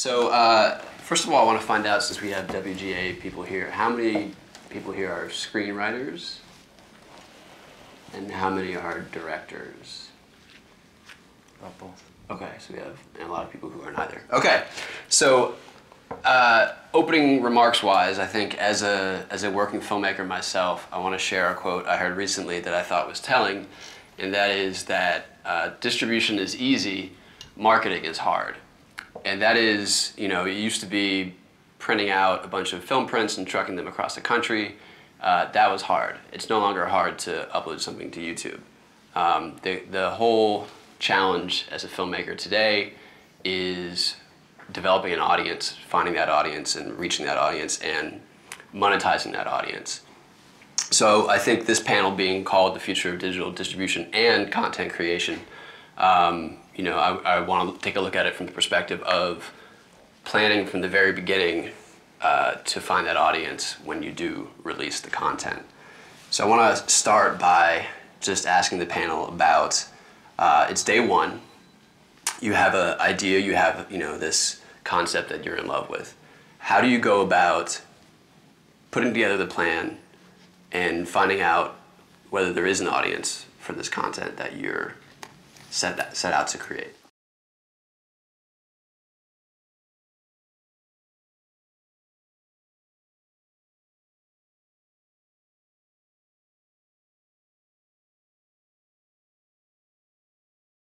So, uh, first of all, I want to find out since we have WGA people here, how many people here are screenwriters? And how many are directors? Both. Okay, so we have a lot of people who are neither. Okay, so uh, opening remarks wise, I think as a as a working filmmaker myself, I want to share a quote I heard recently that I thought was telling, and that is that uh, distribution is easy, marketing is hard, and that is you know it used to be printing out a bunch of film prints and trucking them across the country. Uh, that was hard. It's no longer hard to upload something to YouTube. Um, the the whole challenge as a filmmaker today is developing an audience, finding that audience, and reaching that audience, and monetizing that audience. So I think this panel being called the future of digital distribution and content creation, um, you know, I, I want to take a look at it from the perspective of planning from the very beginning uh, to find that audience when you do release the content. So I want to start by just asking the panel about uh, it's day one. You have an idea, you have you know this concept that you're in love with. How do you go about putting together the plan and finding out whether there is an audience for this content that you're set, set out to create?